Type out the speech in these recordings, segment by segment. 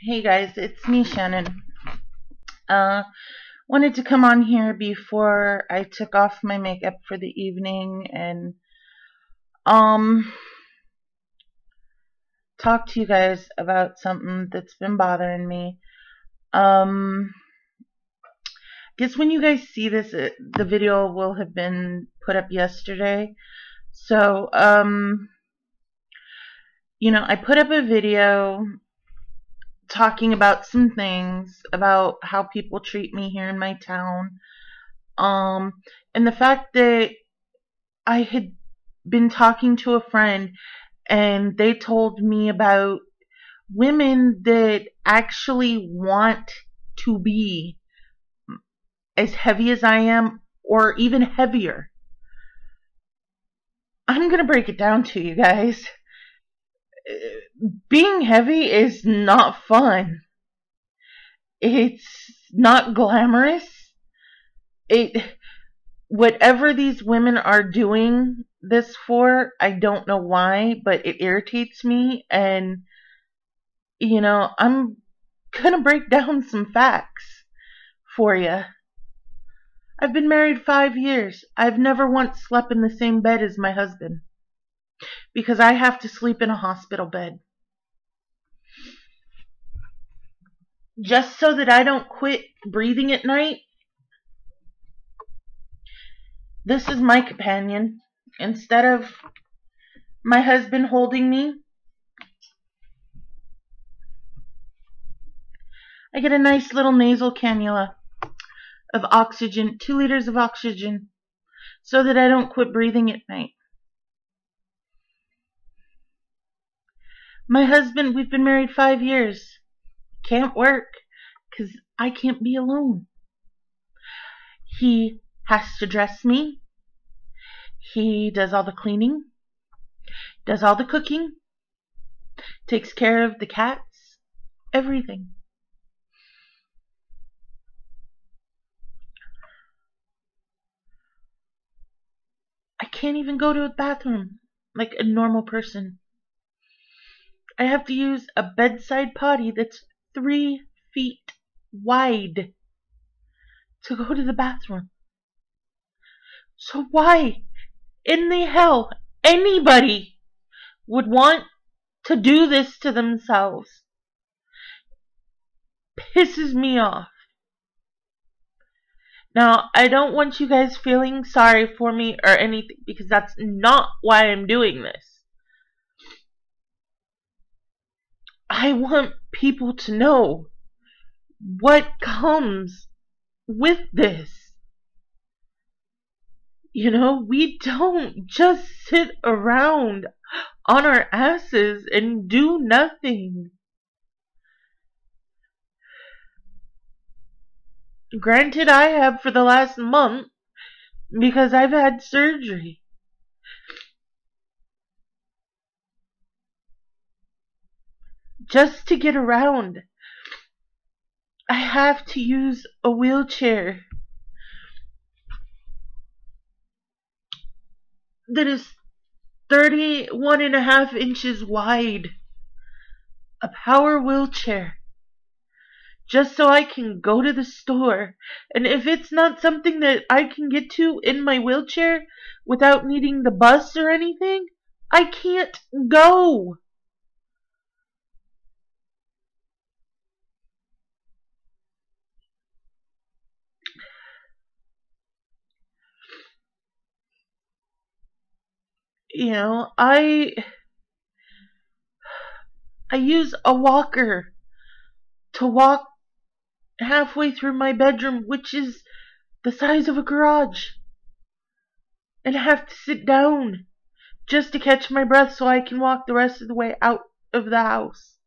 Hey guys, it's me, Shannon. Uh, wanted to come on here before I took off my makeup for the evening and um talk to you guys about something that's been bothering me. Um, guess when you guys see this, it, the video will have been put up yesterday. So, um, you know, I put up a video talking about some things about how people treat me here in my town. Um, and the fact that I had been talking to a friend and they told me about women that actually want to be as heavy as I am or even heavier. I'm going to break it down to you guys. Being heavy is not fun. It's not glamorous. It whatever these women are doing this for, I don't know why, but it irritates me and you know, I'm going to break down some facts for you. I've been married five years. I've never once slept in the same bed as my husband because I have to sleep in a hospital bed. Just so that I don't quit breathing at night. This is my companion. Instead of my husband holding me, I get a nice little nasal cannula of oxygen, two liters of oxygen, so that I don't quit breathing at night. My husband, we've been married five years. Can't work because I can't be alone. He has to dress me. He does all the cleaning, does all the cooking, takes care of the cats, everything. I can't even go to a bathroom like a normal person. I have to use a bedside potty that's three feet wide to go to the bathroom. So why in the hell anybody would want to do this to themselves pisses me off. Now, I don't want you guys feeling sorry for me or anything because that's not why I'm doing this. I want people to know what comes with this. You know, we don't just sit around on our asses and do nothing. Granted, I have for the last month because I've had surgery. Just to get around, I have to use a wheelchair that is 31 and a half inches wide. A power wheelchair just so I can go to the store. And if it's not something that I can get to in my wheelchair without needing the bus or anything, I can't go. You know, I I use a walker to walk halfway through my bedroom, which is the size of a garage. And I have to sit down just to catch my breath so I can walk the rest of the way out of the house.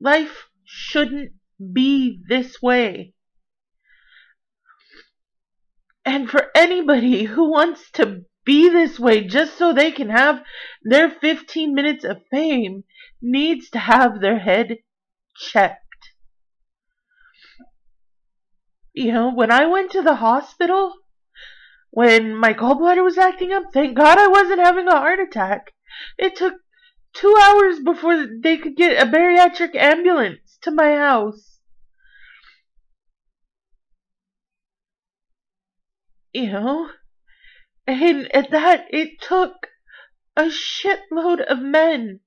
Life shouldn't be this way. And for anybody who wants to be this way just so they can have their 15 minutes of fame needs to have their head checked. You know, when I went to the hospital, when my gallbladder was acting up, thank God I wasn't having a heart attack. It took two hours before they could get a bariatric ambulance to my house. You know? And at that, it took a shitload of men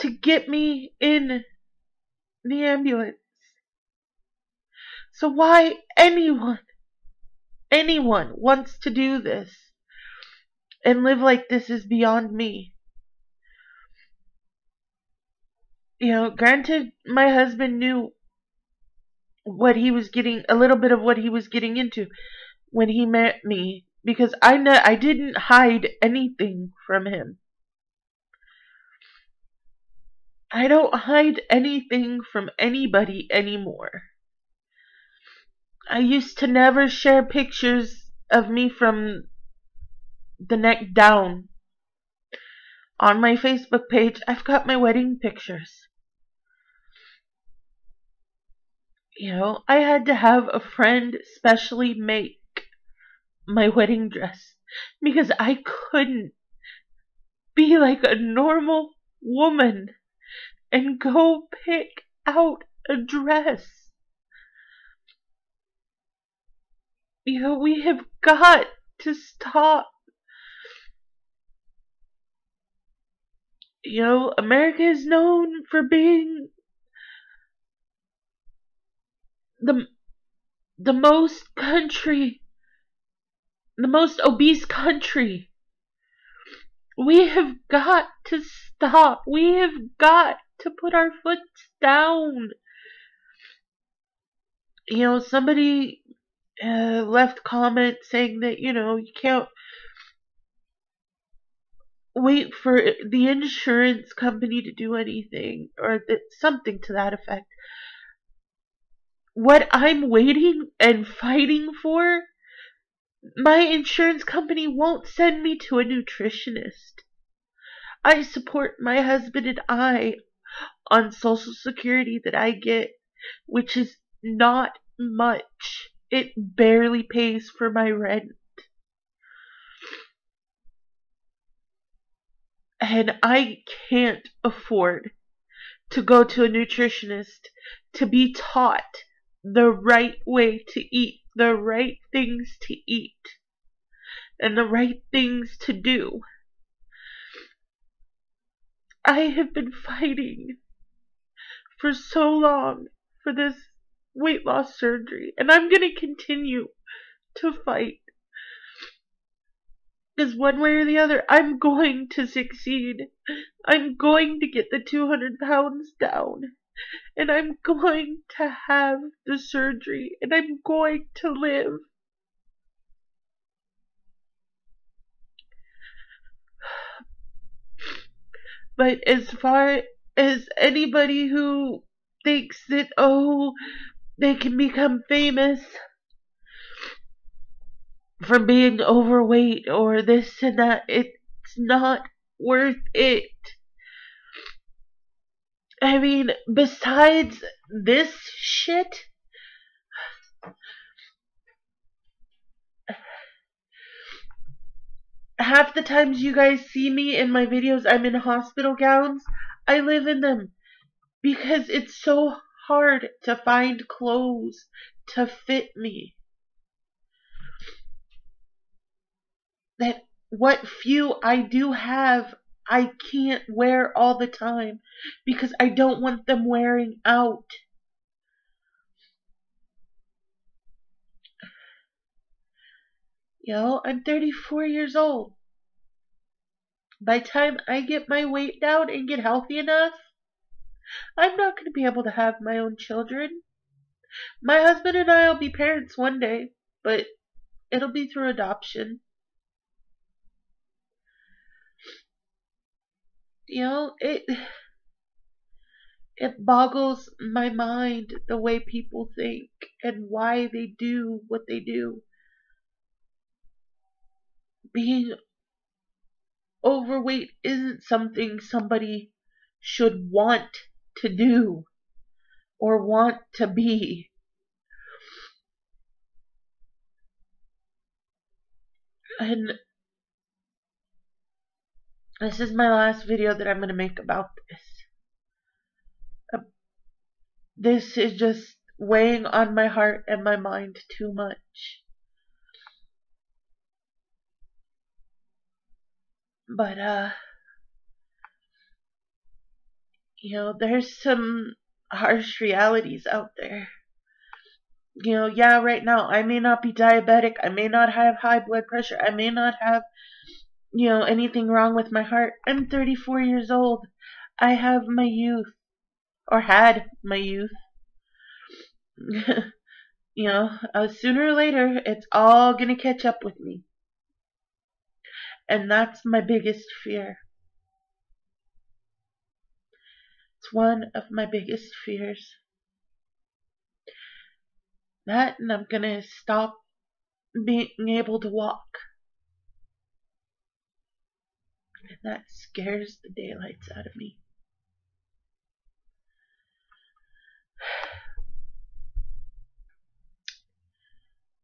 to get me in the ambulance. So why anyone, anyone wants to do this and live like this is beyond me. You know, granted, my husband knew what he was getting, a little bit of what he was getting into when he met me because I know I didn't hide anything from him. I don't hide anything from anybody anymore. I used to never share pictures of me from the neck down. On my Facebook page, I've got my wedding pictures. You know, I had to have a friend specially make my wedding dress because I couldn't be like a normal woman and go pick out a dress. You know, we have got to stop. You know, America is known for being the the most country the most obese country. We have got to stop. We have got to put our foot down. You know, somebody uh, left comment saying that, you know, you can't wait for the insurance company to do anything or something to that effect. What I'm waiting and fighting for my insurance company won't send me to a nutritionist. I support my husband and I on Social Security that I get, which is not much. It barely pays for my rent. And I can't afford to go to a nutritionist to be taught the right way to eat the right things to eat and the right things to do. I have been fighting for so long for this weight loss surgery, and I'm going to continue to fight. Because one way or the other, I'm going to succeed. I'm going to get the 200 pounds down and I'm going to have the surgery and I'm going to live. But as far as anybody who thinks that, oh, they can become famous for being overweight or this and that, it's not worth it. I mean, besides this shit, half the times you guys see me in my videos, I'm in hospital gowns. I live in them because it's so hard to find clothes to fit me. That what few I do have I can't wear all the time because I don't want them wearing out. Know, I'm 34 years old. By time I get my weight down and get healthy enough, I'm not going to be able to have my own children. My husband and I will be parents one day, but it'll be through adoption. You know, it it boggles my mind the way people think and why they do what they do. Being overweight isn't something somebody should want to do or want to be. And This is my last video that I'm going to make about this. Uh, this is just weighing on my heart and my mind too much. But, uh, you know, there's some harsh realities out there. You know, yeah, right now, I may not be diabetic, I may not have high blood pressure, I may not have, you know, anything wrong with my heart. I'm 34 years old. I have my youth, or had my youth. you know, uh, sooner or later, it's all gonna catch up with me. And that's my biggest fear. It's one of my biggest fears. That and I'm gonna stop being able to walk. And that scares the daylights out of me.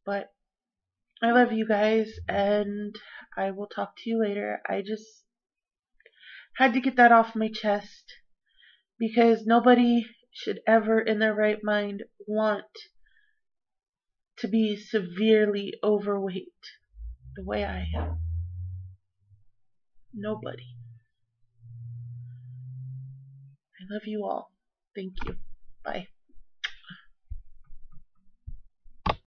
But I love you guys and I will talk to you later. I just had to get that off my chest because nobody should ever in their right mind want to be severely overweight the way I am. Nobody. I love you all. Thank you. Bye.